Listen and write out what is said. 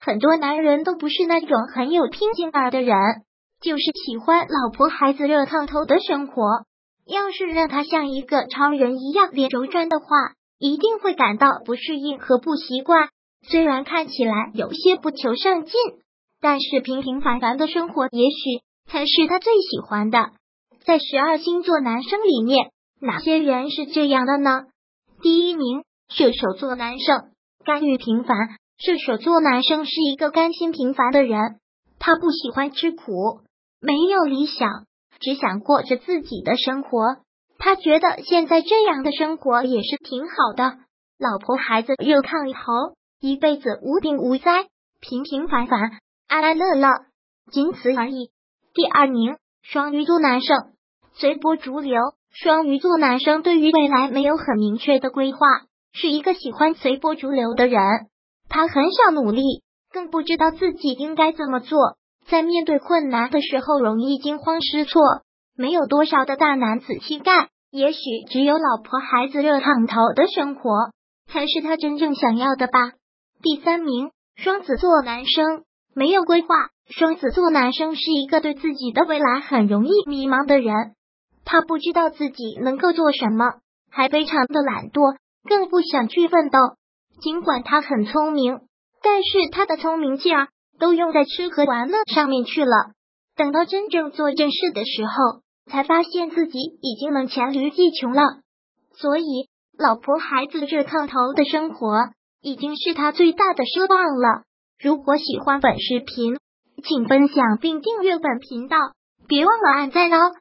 很多男人都不是那种很有拼劲儿的人，就是喜欢老婆孩子热炕头的生活。要是让他像一个超人一样连轴转的话，一定会感到不适应和不习惯。虽然看起来有些不求上进，但是平平凡凡的生活也许才是他最喜欢的。在十二星座男生里面，哪些人是这样的呢？第一名，射手座男生，甘于平凡。射手座男生是一个甘心平凡的人，他不喜欢吃苦，没有理想，只想过着自己的生活。他觉得现在这样的生活也是挺好的，老婆孩子热炕头。一辈子无病无灾，平平凡凡，安安乐乐，仅此而已。第二名，双鱼座男生，随波逐流。双鱼座男生对于未来没有很明确的规划，是一个喜欢随波逐流的人。他很少努力，更不知道自己应该怎么做。在面对困难的时候，容易惊慌失措，没有多少的大男子气概。也许只有老婆孩子热炕头的生活，才是他真正想要的吧。第三名，双子座男生没有规划。双子座男生是一个对自己的未来很容易迷茫的人，他不知道自己能够做什么，还非常的懒惰，更不想去奋斗。尽管他很聪明，但是他的聪明劲儿都用在吃喝玩乐上面去了。等到真正做正事的时候，才发现自己已经能黔驴技穷了。所以，老婆孩子热炕头的生活。已经是他最大的奢望了。如果喜欢本视频，请分享并订阅本频道，别忘了按赞哦。